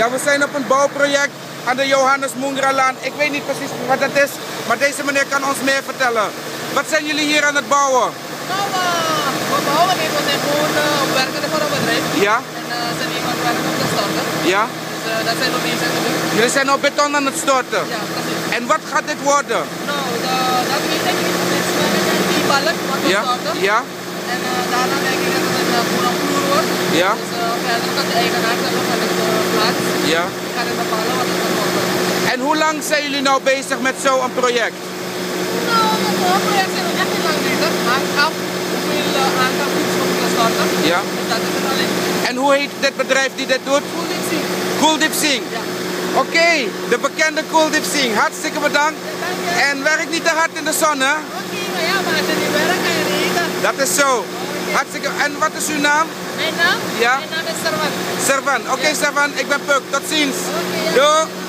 Ja, we zijn op een bouwproject aan de Johannes Moengralaan. Ik weet niet precies wat dat is, maar deze meneer kan ons meer vertellen. Wat zijn jullie hier aan het bouwen? Nou, uh, we bouwen niet, we zijn gewoon uh, werkende voor een bedrijf. Ja? En uh, zijn iemand werken op te storten. Ja? Dus uh, dat zijn we bezig doen. Jullie zijn op beton aan het storten. Ja, precies. En wat gaat dit worden? Nou, de, dat weet ik niet. Het is een die balk wat we Ja? storten. Ja? En daarna denk ik dat het een een vloer wordt. Ja? Dus verder kan de eigenaar zelf van het uh, plaats. Ja? Die gaat het bepalen wat het gaat worden. En hoe lang zijn jullie nou bezig met zo'n project? Nou, het bouwproject zijn we echt niet lang bezig. Hangt af hoeveel uh, we moeten starten. Ja? En dat is het alleen. En hoe heet dit bedrijf die dit doet? Zien. Kuldeep Singh. Ja. Oké, de bekende Kuldeep Singh. Hartstikke bedankt. Ja, dank je. En werk niet te hard in de zon, hè? Oké, maar ja, maar als je niet werkt, kan je niet eten. Dat is zo. Hartstikke. En wat is uw naam? Mijn naam? Ja? Mijn naam is Sarwan. Servan. Oké, Servan, ik ben Puk. Tot ziens. Oké, ja. Doei.